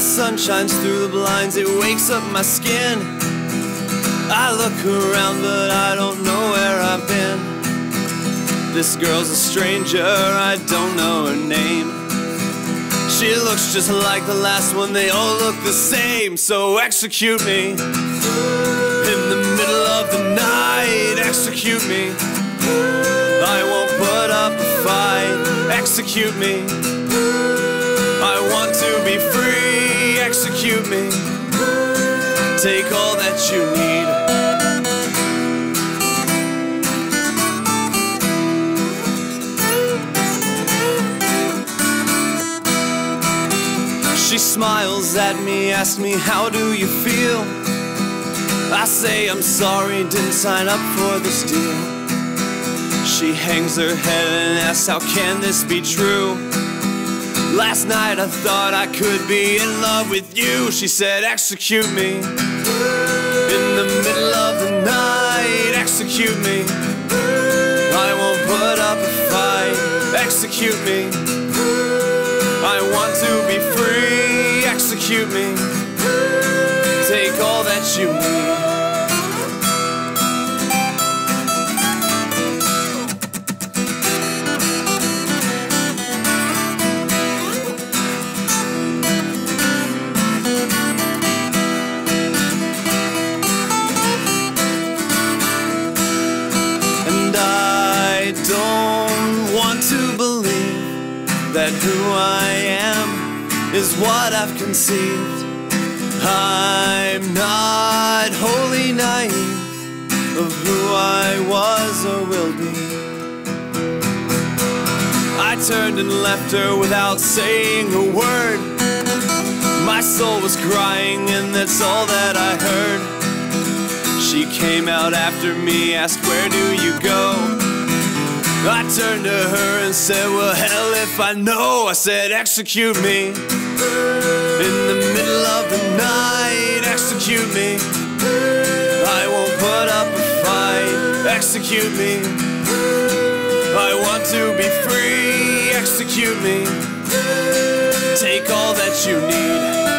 sun shines through the blinds, it wakes up my skin. I look around, but I don't know where I've been. This girl's a stranger, I don't know her name. She looks just like the last one, they all look the same. So execute me in the middle of the night. Execute me. I won't put up a fight. Execute me. I want to be free. Execute me. Take all that you need. She smiles at me, asks me, How do you feel? I say, I'm sorry, didn't sign up for this deal. She hangs her head and asks, How can this be true? Last night I thought I could be in love with you. She said, Execute me in the middle of the night. Execute me. I won't put up a fight. Execute me. I want to be free. Execute me. Take all that you need. I don't want to believe that who I am is what I've conceived. I'm not wholly naive of who I was or will be. I turned and left her without saying a word. My soul was crying, and that's all that I heard. She came out after me, asked, Where do you go? I turned to her and said, Well, hell if I know. I said, Execute me in the middle of the night. Execute me. I won't put up a fight. Execute me. I want to be free. Execute me. Take all that you need.